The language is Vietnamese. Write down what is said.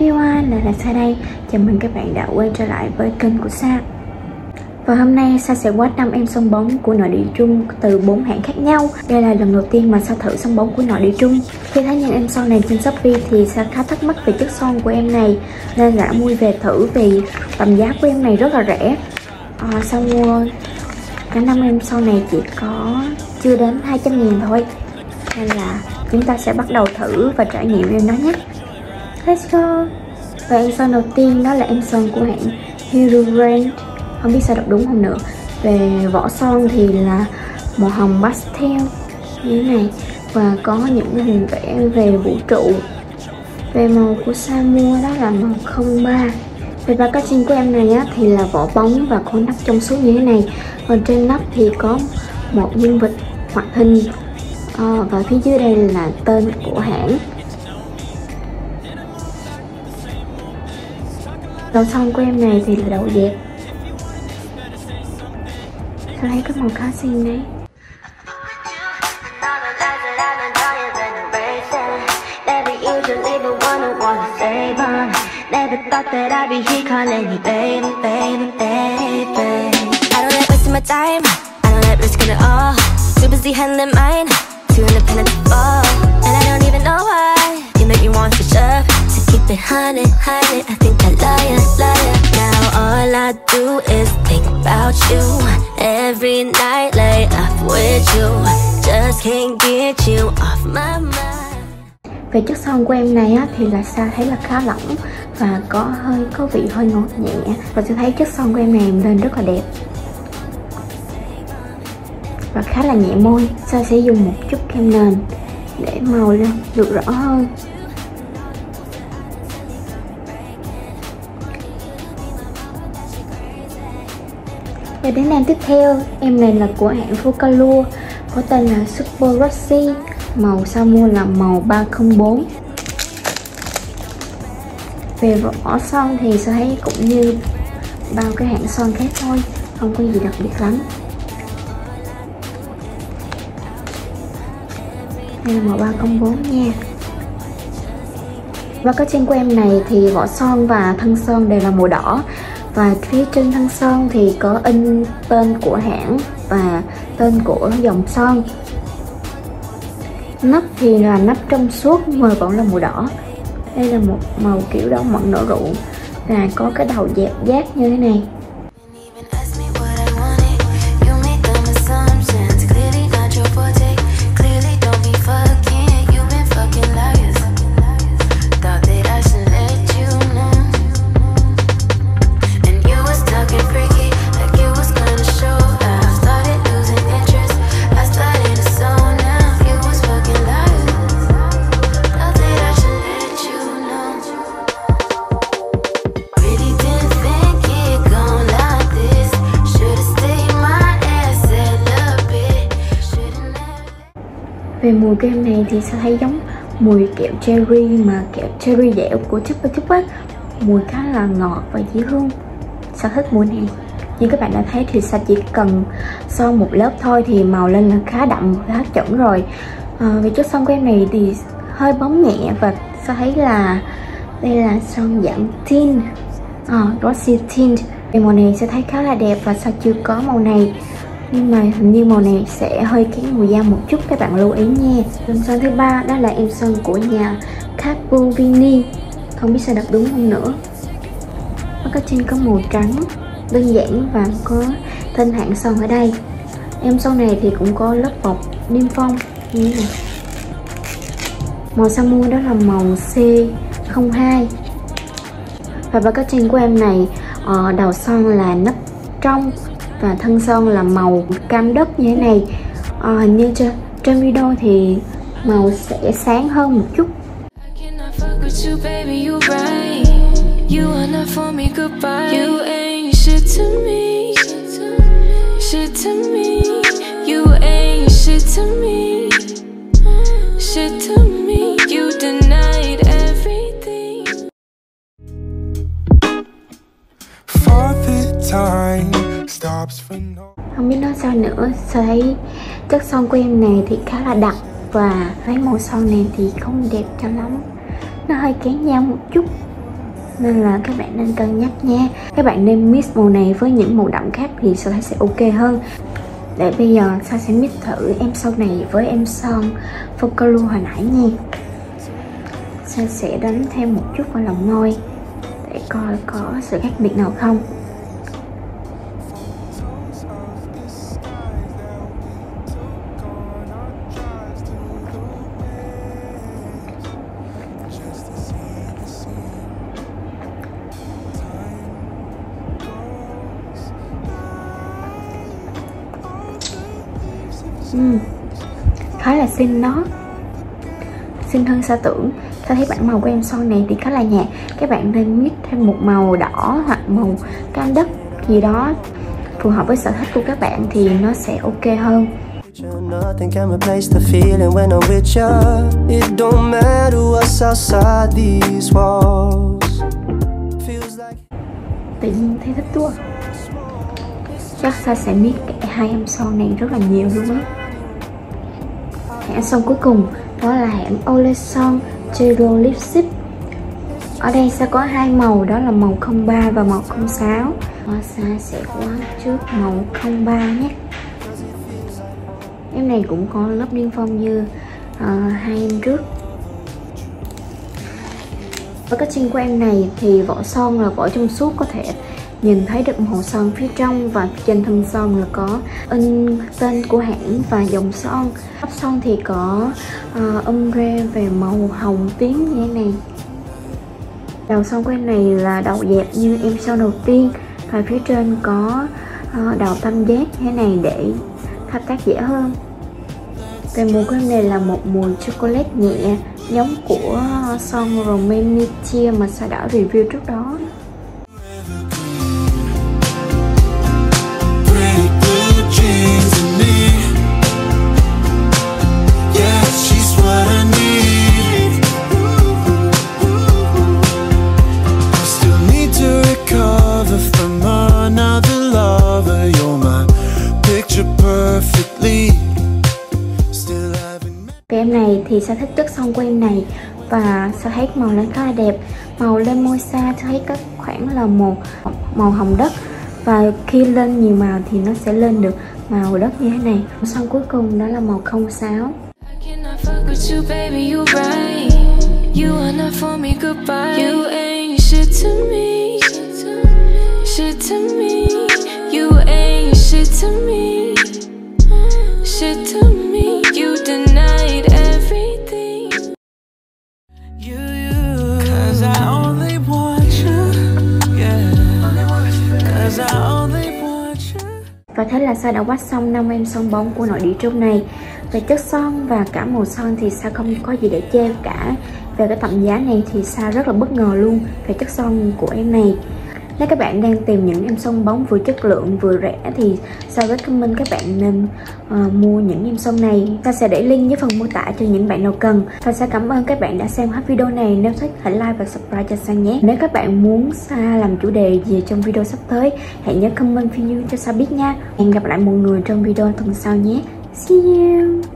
everyone, là là Sa đây. Chào mừng các bạn đã quay trở lại với kênh của Sa. Và hôm nay Sa sẽ quát 5 em song bóng của nội địa Trung từ 4 hãng khác nhau. Đây là lần đầu tiên mà Sa thử song bóng của nội địa Trung. Khi thấy những em son này trên Shopee thì Sa khá thắc mắc về chất son của em này Nên đã mua về thử vì tầm giá của em này rất là rẻ. À, Sa mua cả 5 em son này chỉ có chưa đến 200 nghìn thôi Nên là chúng ta sẽ bắt đầu thử và trải nghiệm em nó nhé. Let's Và em son đầu tiên đó là em son của hãng Hero Brand. Không biết sao đọc đúng không nữa. Về vỏ son thì là màu hồng pastel. Như thế này. Và có những hình vẽ về vũ trụ. Về màu của Samua đó là màu 03 Về packaging của em này á, thì là vỏ bóng và có nắp trong suốt như thế này. Còn trên nắp thì có một nhân vật hoạt hình. À, Và phía dưới đây là tên của hãng. Đầu xong của em này thì là đậu dẹp Sao thấy cái màu khá xinh đấy Never thought that I'd be here calling you baby, baby, baby I don't like wasting my time. I don't like risking it all. Too busy handling mine. Too independent to fall. And I don't even know why. You make me want to shove keep it honey, honey I think I liar, liar. Now all I do is think about you. Every night lay up with you. Just can't get you off my mind. Về chất son của em này á, thì là Sa thấy là khá lỏng và có hơi có vị hơi ngọt nhẹ. Và sẽ thấy chất son của em này lên rất là đẹp. Và khá là nhẹ môi. Sa sẽ dùng một chút kem nền để màu lên được rõ hơn. Và đến em tiếp theo, em này là của hãng Focalure có tên là Super Rossi màu sau mua là màu 304 về vỏ son thì sẽ thấy cũng như bao cái hãng son khác thôi không có gì đặc biệt lắm. Đây là màu 304 nha. Và cái trên của em này thì vỏ son và thân son đều là màu đỏ và phía trên thân son thì có in tên của hãng và tên của dòng son. Nắp thì là nắp trong suốt nhưng mà vẫn là màu đỏ. Đây là một màu kiểu đỏ mận nở rượu và có cái đầu dẹp giác như thế này. Về mùi kem này thì sẽ thấy giống mùi kẹo cherry mà kẹo cherry dẻo của Chupa Chupa mùi khá là ngọt và dễ hương. Sao thích mùi này như các bạn đã thấy thì sa chỉ cần son một lớp thôi thì màu lên là khá đậm khá chuẩn rồi. À, về chất son của em này thì hơi bóng nhẹ và sẽ thấy là đây là son dạng tint. À, glossy tint. Về màu này sẽ thấy khá là đẹp và sao chưa có màu này nhưng mà hình như màu này sẽ hơi kén mùi da một chút, các bạn lưu ý nha. Em son thứ ba, đó là em son của nhà Capuvini không biết sao đọc đúng không nữa. Nó có trên có màu trắng, đơn giản và có thân hạng son ở đây. Em son này thì cũng có lớp bọc niêm phong. Như thế này màu sa mua đó là màu C02 và packaging của em này ờ, đầu son là nắp trong và thân son là màu cam đất như thế này. À, hình như trên, trên video thì màu sẽ sáng hơn một chút. To me. Nữa. Thấy chất son của em này thì khá là đặc và thấy màu son này thì không đẹp cho lắm. Nó hơi kén nhau một chút, nên là các bạn nên cân nhắc nha các bạn nên mix màu này với những màu đậm khác thì sẽ thấy sẽ ok hơn. Để bây giờ Sa sẽ mix thử em son này với em son Focalu hồi nãy nha. Sa sẽ đánh thêm một chút vào lòng môi để coi có sự khác biệt nào không. Uhm, khá là xinh đó xinh hơn sa tưởng ta thấy bản màu của em son này thì khá là nhạt các bạn nên mix thêm một màu đỏ hoặc màu cam đất gì đó phù hợp với sở thích của các bạn thì nó sẽ ok hơn Nothing can replace the feeling when I'm with you. It don't matter what's outside these walls. Feels like... Tự nhiên thấy thích quá. Chắc Sa sẽ kể hai em son này rất là nhiều luôn á. Hãng son cuối cùng đó là hãng Oleson Zero Lipstick. Ở đây sẽ có hai màu đó là màu 03 và màu 06 Hoa Sa sẽ quá trước màu 03 nhé. Em này cũng có lớp niêm phong như uh, hai em trước. Với cái chân của em này thì vỏ son là vỏ trong suốt có thể nhìn thấy được màu son phía trong và trên thân son là có in tên của hãng và dòng son. Tóc son thì có ờ, uh, ombre về màu hồng tím như thế này. Đầu son của em này là đầu dẹp như em son đầu tiên và phía trên có ờ, uh, đầu tam giác thế này để thao tác dễ hơn. Về mùi của em này là một mùi chocolate nhẹ giống của son Romanitia mà Sa đã review trước đó. Về em này thì sẽ thích chất son của em này? Và sao thấy màu lên khá là đẹp? Màu lên môi xa thấy có khoảng là một màu hồng đất? Và khi lên nhiều màu thì nó sẽ lên được màu đất như thế này. Son cuối cùng đó là màu 06 shit to me. You denied Và thế là Sa đã quát xong năm em son bóng của nội địa trung này. Về chất son và cả màu son thì Sa không có gì để chê cả. Về cái tầm giá này thì Sa rất là bất ngờ luôn về chất son của em này nếu các bạn đang tìm những em son bóng vừa chất lượng vừa rẻ thì Sao recommend các bạn nên uh, mua những em son này. Ta sẽ để link dưới phần mô tả cho những bạn nào cần. Và sẽ cảm ơn các bạn đã xem hết video này. Nếu thích hãy like và subscribe cho Sa nhé. Nếu các bạn muốn Sa làm chủ đề gì trong video sắp tới Hãy nhớ comment video cho Sa biết nha. Hẹn gặp lại mọi người trong video tuần sau nhé. See you!